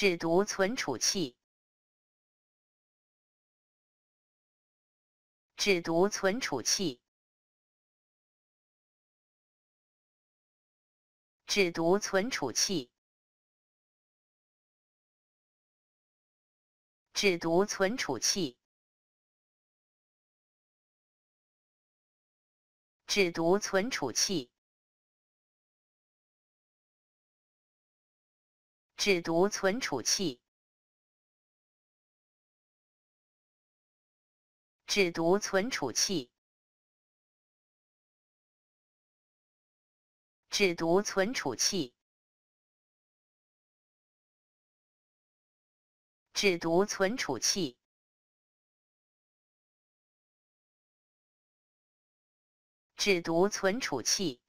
只读存储器，只读存储器，只读存储器，只读存储器，只读存储器。只读存储器，只读存储器，只读存储器，只读存储器，只读存储器。